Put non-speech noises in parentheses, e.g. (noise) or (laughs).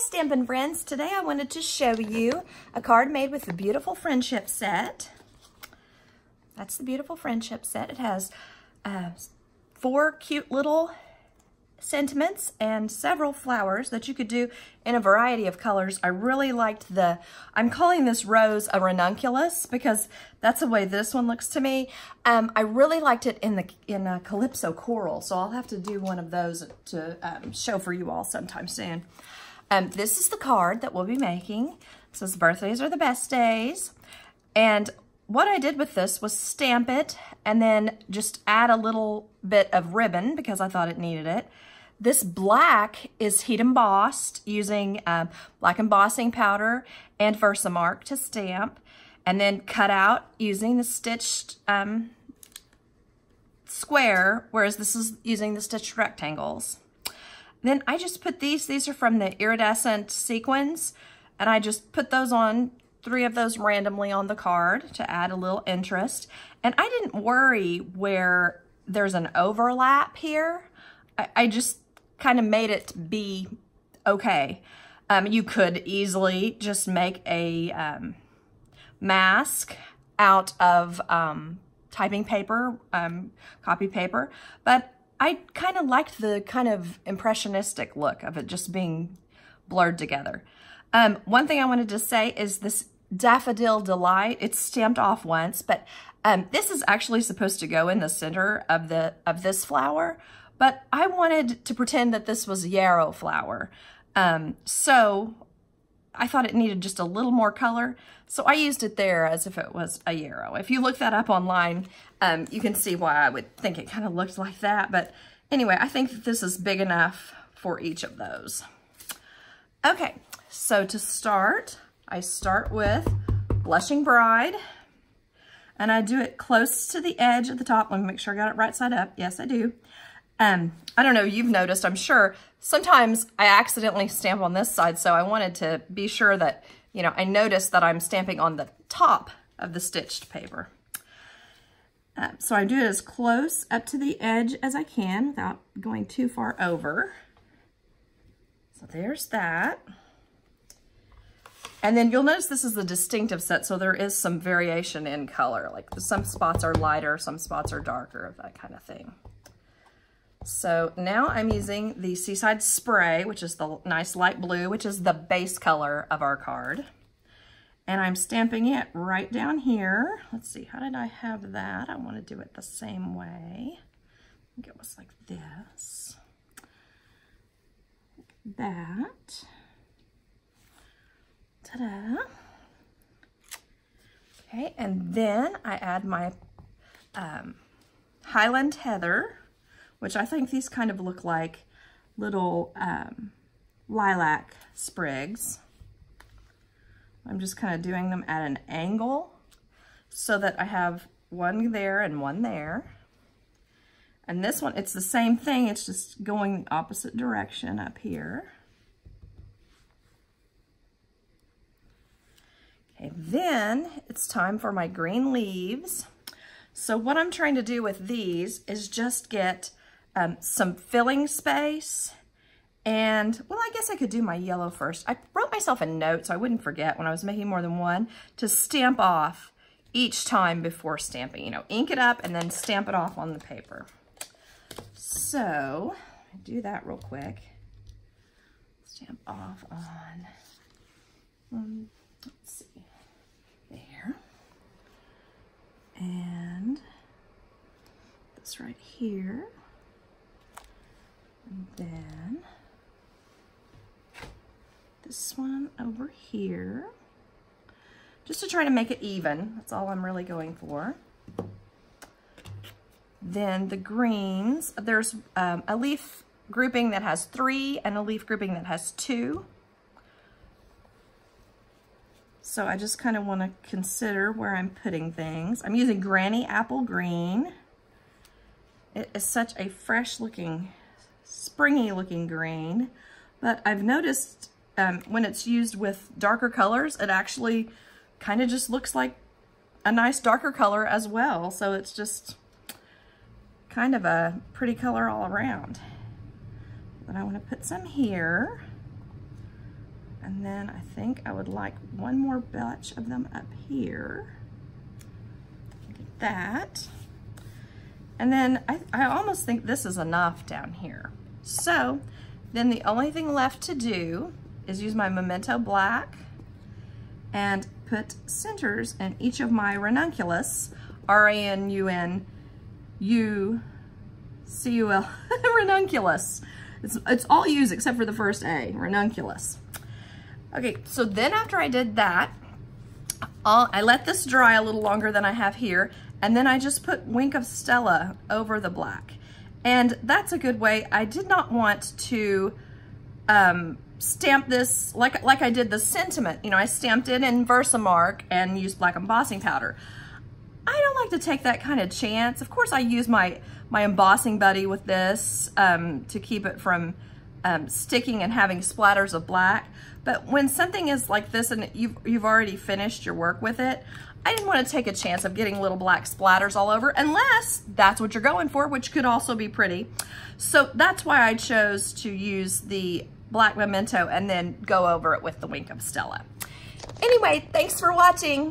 Stampin' Friends. Today I wanted to show you a card made with the beautiful friendship set. That's the beautiful friendship set. It has uh, four cute little sentiments and several flowers that you could do in a variety of colors. I really liked the, I'm calling this rose a ranunculus because that's the way this one looks to me. Um, I really liked it in the in a Calypso Coral, so I'll have to do one of those to um, show for you all sometime soon. Um, this is the card that we'll be making. It says birthdays are the best days. And what I did with this was stamp it and then just add a little bit of ribbon because I thought it needed it. This black is heat embossed using um, black embossing powder and Versamark to stamp and then cut out using the stitched um, square, whereas this is using the stitched rectangles. Then I just put these, these are from the iridescent sequins, and I just put those on, three of those randomly on the card to add a little interest. And I didn't worry where there's an overlap here. I, I just kind of made it be okay. Um, you could easily just make a um, mask out of um, typing paper, um, copy paper, but I kind of liked the kind of impressionistic look of it just being blurred together. Um, one thing I wanted to say is this Daffodil Delight, it's stamped off once, but um, this is actually supposed to go in the center of the of this flower, but I wanted to pretend that this was a yarrow flower. Um, so I thought it needed just a little more color, so I used it there as if it was a yarrow. If you look that up online, um, you can see why I would think it kind of looked like that. But anyway, I think that this is big enough for each of those. Okay, so to start, I start with Blushing Bride. And I do it close to the edge at the top. Let me make sure I got it right side up. Yes, I do. Um, I don't know, you've noticed, I'm sure, sometimes I accidentally stamp on this side, so I wanted to be sure that, you know, I noticed that I'm stamping on the top of the stitched paper. Uh, so I do it as close up to the edge as I can without going too far over. So there's that. And then you'll notice this is the Distinktive set, so there is some variation in color. Like some spots are lighter, some spots are darker, of that kind of thing. So now I'm using the Seaside Spray, which is the nice light blue, which is the base color of our card. And I'm stamping it right down here. Let's see, how did I have that? I want to do it the same way. I think it was like this. That. Ta-da. Okay, and then I add my um, Highland Heather which I think these kind of look like little um, lilac sprigs. I'm just kind of doing them at an angle so that I have one there and one there. And this one, it's the same thing, it's just going the opposite direction up here. Okay, then it's time for my green leaves. So what I'm trying to do with these is just get um, some filling space, and, well, I guess I could do my yellow first. I wrote myself a note so I wouldn't forget when I was making more than one to stamp off each time before stamping. You know, ink it up and then stamp it off on the paper. So, do that real quick. Stamp off on, um, let's see, there. And this right here. And then this one over here, just to try to make it even. That's all I'm really going for. Then the greens, there's um, a leaf grouping that has three and a leaf grouping that has two. So I just kind of want to consider where I'm putting things. I'm using Granny Apple Green. It is such a fresh looking springy looking green, but I've noticed um, when it's used with darker colors, it actually kind of just looks like a nice darker color as well. So it's just kind of a pretty color all around. But I want to put some here. And then I think I would like one more batch of them up here. That. And then I, I almost think this is enough down here. So then the only thing left to do is use my Memento Black and put centers in each of my ranunculus, R-A-N-U-N-U-C-U-L, (laughs) ranunculus. It's, it's all U's except for the first A, ranunculus. Okay, so then after I did that, I'll, I let this dry a little longer than I have here, and then I just put Wink of Stella over the black. And that's a good way. I did not want to um, stamp this like, like I did the sentiment. You know, I stamped it in Versamark and used black embossing powder. I don't like to take that kind of chance. Of course, I use my, my embossing buddy with this um, to keep it from um, sticking and having splatters of black. But when something is like this and you've, you've already finished your work with it, I didn't want to take a chance of getting little black splatters all over unless that's what you're going for, which could also be pretty. So that's why I chose to use the black memento and then go over it with the Wink of Stella. Anyway, thanks for watching.